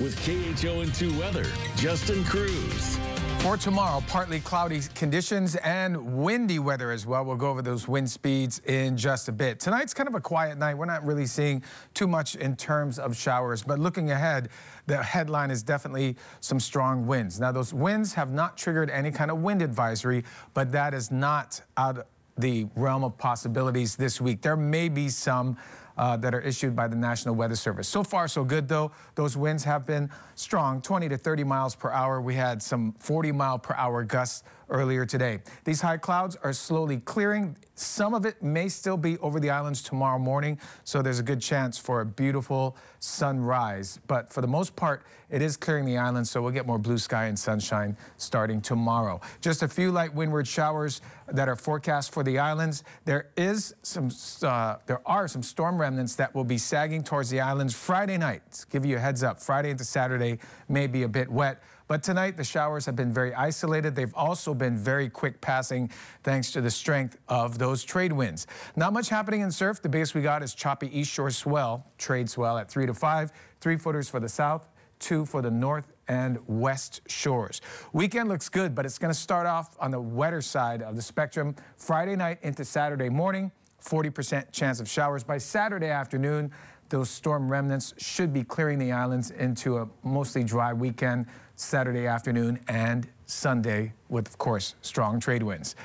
with KHON2 Weather, Justin Cruz. For tomorrow, partly cloudy conditions and windy weather as well. We'll go over those wind speeds in just a bit. Tonight's kind of a quiet night. We're not really seeing too much in terms of showers, but looking ahead, the headline is definitely some strong winds. Now, those winds have not triggered any kind of wind advisory, but that is not out of the realm of possibilities this week. There may be some uh, that are issued by the National Weather Service. So far, so good, though. Those winds have been strong, 20 to 30 miles per hour. We had some 40 mile per hour gusts earlier today. These high clouds are slowly clearing. Some of it may still be over the islands tomorrow morning, so there's a good chance for a beautiful sunrise. But for the most part, it is clearing the islands, so we'll get more blue sky and sunshine starting tomorrow. Just a few light windward showers that are forecast for the islands. There is some, uh, there are some storm remnants that will be sagging towards the islands Friday night. Give you a heads up, Friday into Saturday may be a bit wet. But tonight, the showers have been very isolated. They've also been very quick passing thanks to the strength of those trade winds. Not much happening in surf. The biggest we got is choppy east shore swell, trade swell at 3 to 5, 3 footers for the south, 2 for the north and west shores. Weekend looks good, but it's going to start off on the wetter side of the spectrum. Friday night into Saturday morning, 40% chance of showers. By Saturday afternoon, those storm remnants should be clearing the islands into a mostly dry weekend Saturday afternoon and Sunday with, of course, strong trade winds.